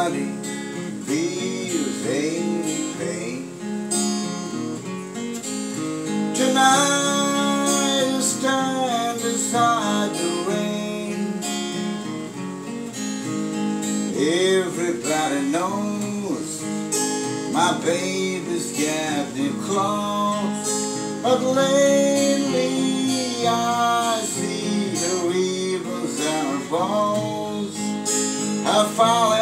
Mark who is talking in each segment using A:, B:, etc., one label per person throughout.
A: body feels any pain. Tonight I stand beside the rain. Everybody knows my baby's got new claws, but lately I see the ribbons and her bones. I fall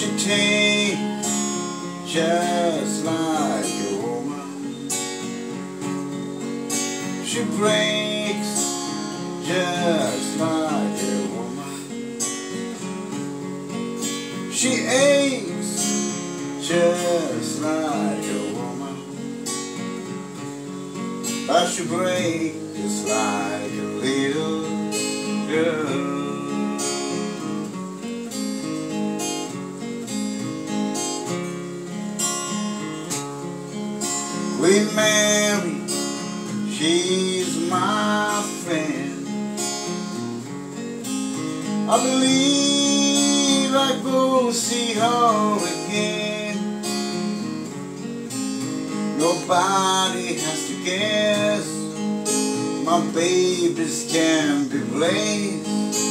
A: She takes just like a woman. She breaks just like a woman. She aches just like a woman. But she breaks just like a little We married, she's my friend. I believe I go see her again. Nobody has to guess. My babies can be blessed.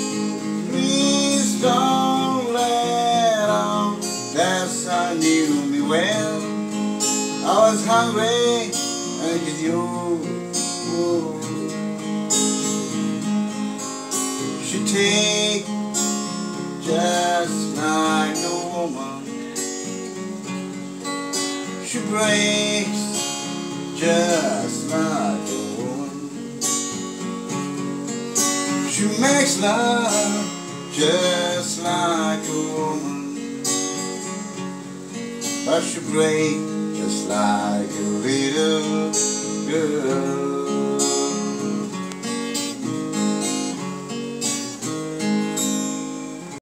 A: Was hungry and it's you. She take just like a woman. She breaks just like a woman. She makes love just like a woman. But she breaks just like.